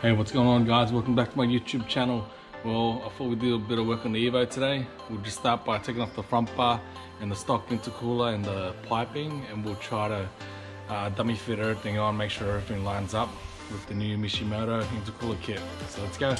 Hey, what's going on guys? Welcome back to my YouTube channel. Well, I thought we'd do a bit of work on the Evo today. We'll just start by taking off the front bar and the stock intercooler and the piping and we'll try to uh, dummy fit everything on, make sure everything lines up with the new Mishimoto intercooler kit. So let's go.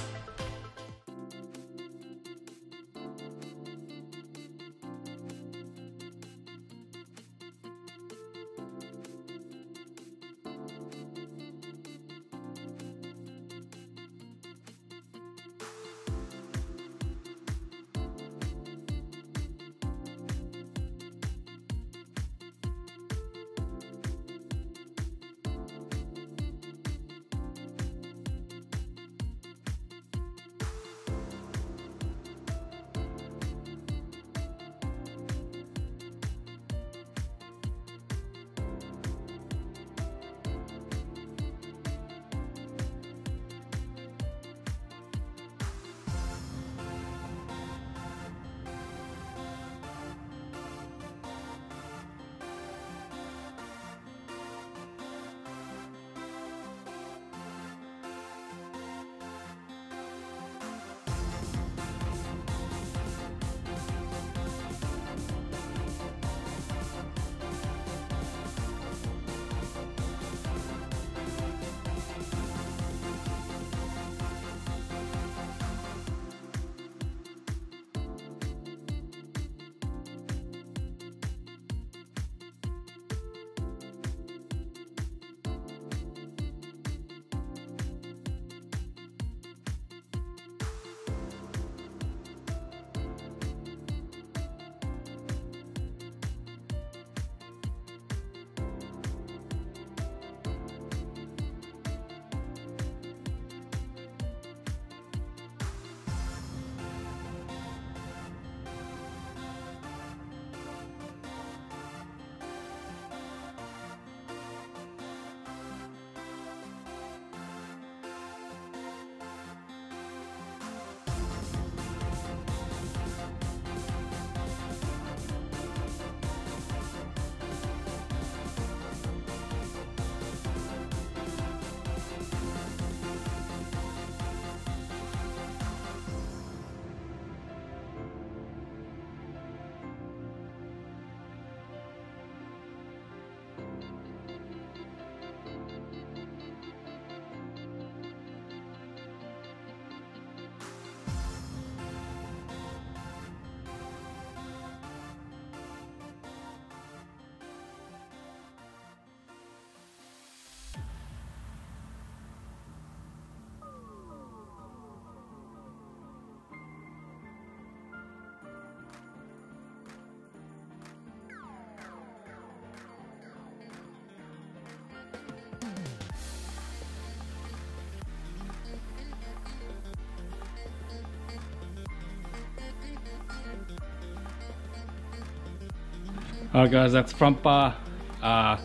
Alright guys, that's front bar, uh,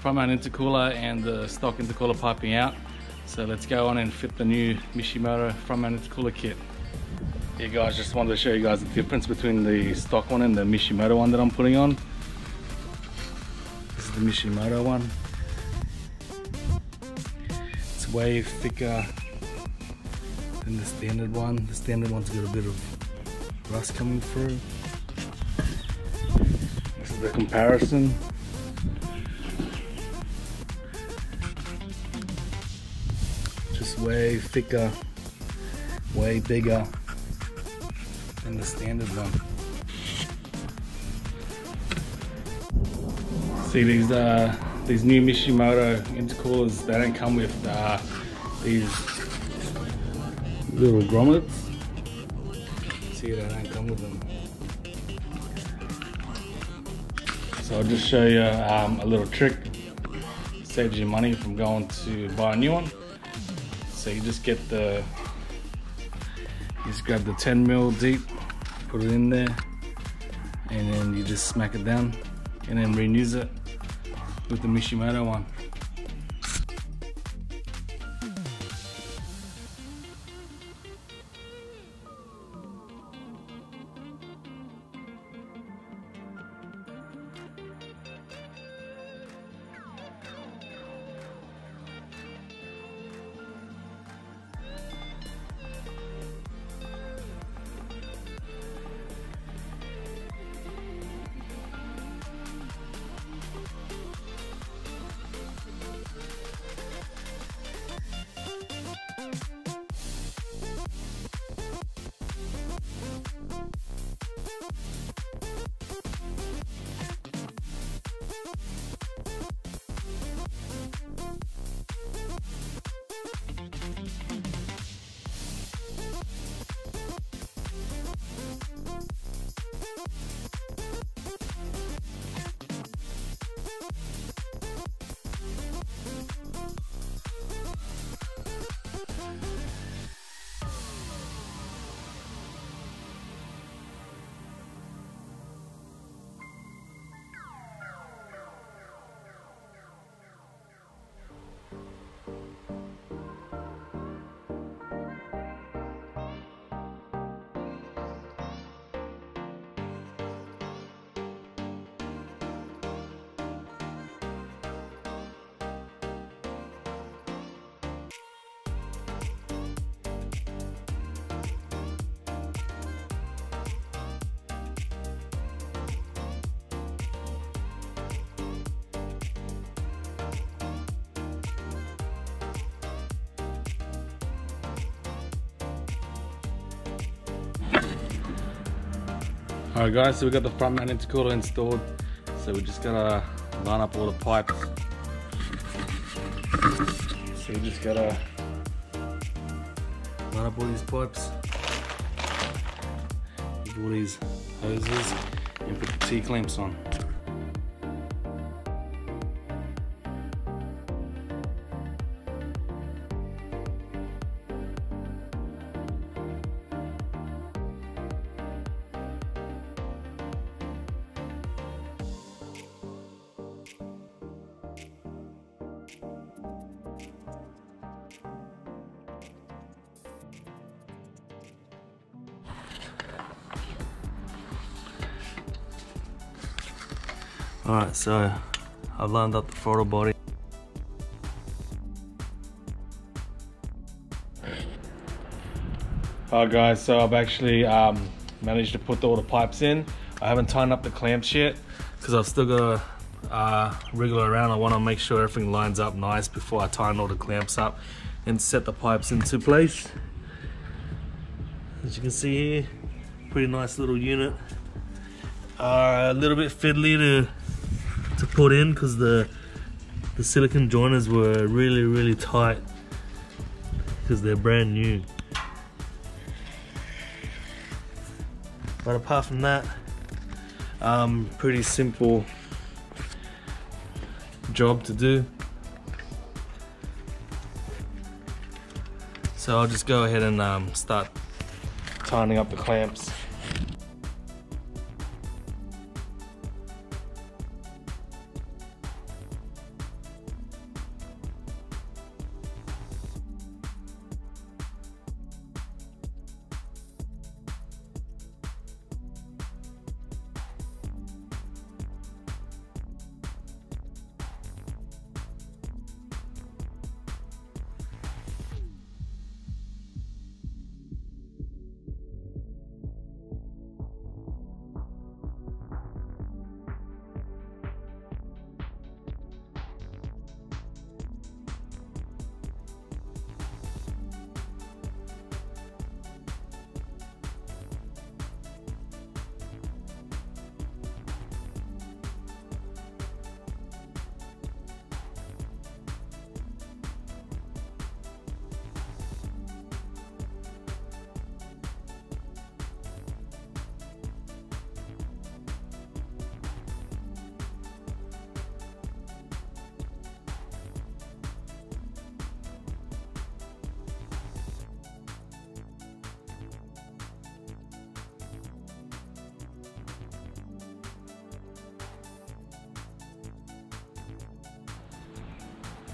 front mount intercooler and the stock intercooler piping out. So let's go on and fit the new Mishimoto front mount intercooler kit. Here guys, just wanted to show you guys the difference between the stock one and the Mishimoto one that I'm putting on. This is the Mishimoto one. It's way thicker than the standard one. The standard one's got a bit of rust coming through the comparison. Just way thicker, way bigger than the standard one. See these uh, these new Mishimoto intercoolers, they don't come with uh, these little grommets. See, they don't come with them. So I'll just show you um, a little trick. Saves you money from going to buy a new one. So you just get the, you just grab the 10 mil deep, put it in there, and then you just smack it down and then reuse it with the Mishimoto one. Alright guys, so we got the front mount intercooler installed. So we just gotta line up all the pipes. So you just gotta line up all these pipes. All these hoses and put the T-clamps on. Alright, so I've lined up the throttle body. Alright guys, so I've actually um, managed to put all the pipes in. I haven't tightened up the clamps yet because I've still got to uh, wriggle around. I want to make sure everything lines up nice before I tighten all the clamps up and set the pipes into place. As you can see here, pretty nice little unit. Uh, a little bit fiddly to to put in because the the silicon joiners were really really tight because they're brand new. But apart from that um, pretty simple job to do. So I'll just go ahead and um, start tightening up the clamps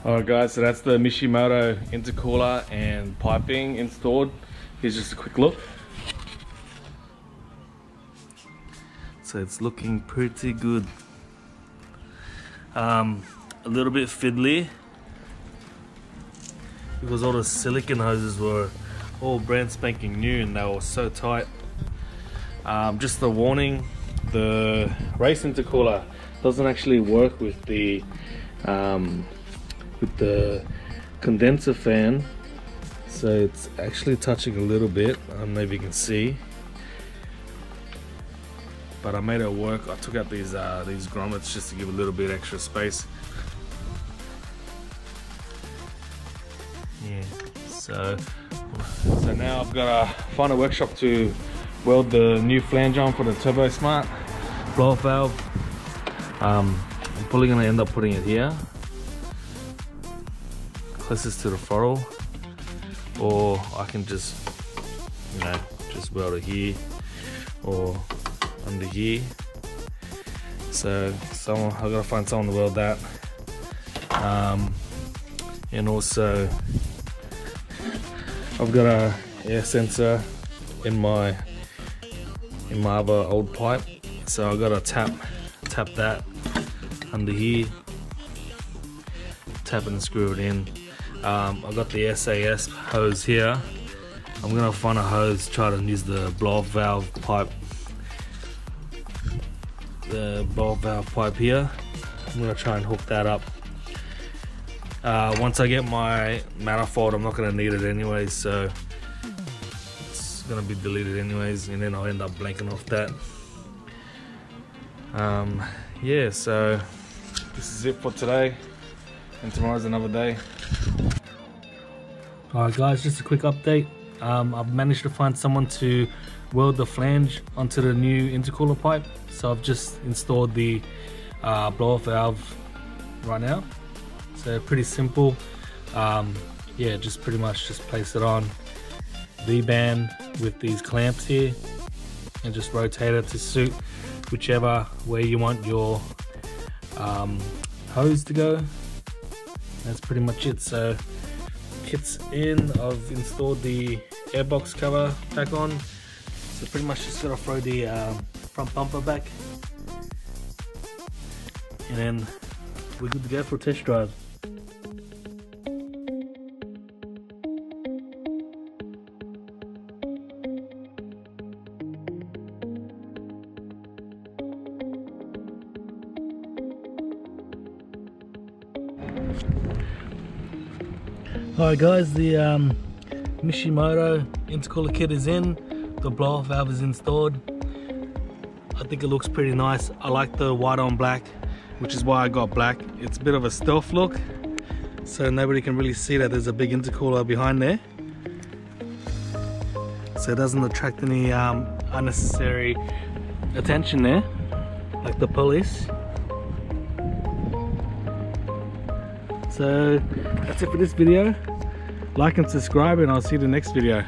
Alright guys, so that's the Mishimoto intercooler and piping installed. Here's just a quick look. So it's looking pretty good. Um, a little bit fiddly because all the silicon hoses were all brand spanking new and they were so tight. Um, just a warning, the race intercooler doesn't actually work with the um, with the condenser fan. So it's actually touching a little bit. I don't know if you can see. But I made it work. I took out these uh, these grommets just to give a little bit extra space. Yeah so so now I've got to find a workshop to weld the new flange on for the Turbosmart blow off valve. Um, I'm probably gonna end up putting it here closest to the throttle or I can just you know just weld it here or under here. So someone I gotta find someone to weld that. Um, and also I've got a air sensor in my in my other old pipe. So I gotta tap tap that under here tap and screw it in um, I got the SAS hose here. I'm gonna find a hose, try to use the blow off valve pipe. The blow off valve pipe here. I'm gonna try and hook that up. Uh, once I get my manifold, I'm not gonna need it anyways, so it's gonna be deleted anyways, and then I'll end up blanking off that. Um, yeah, so this is it for today, and tomorrow's another day. Alright guys, just a quick update. Um, I've managed to find someone to weld the flange onto the new intercooler pipe. So I've just installed the uh, blow-off valve right now. So pretty simple. Um, yeah, just pretty much just place it on V-band with these clamps here and just rotate it to suit whichever way you want your um, hose to go. That's pretty much it. So kit's in, I've installed the airbox cover back on. So pretty much just gotta throw the um, front bumper back. And then we're good to go for a test drive. Alright guys, the um, Mishimoto intercooler kit is in, the blow off valve is installed. I think it looks pretty nice. I like the white on black, which is why I got black. It's a bit of a stealth look, so nobody can really see that there's a big intercooler behind there. So it doesn't attract any um, unnecessary attention there, like the police. So that's it for this video. Like and subscribe and I'll see you in the next video.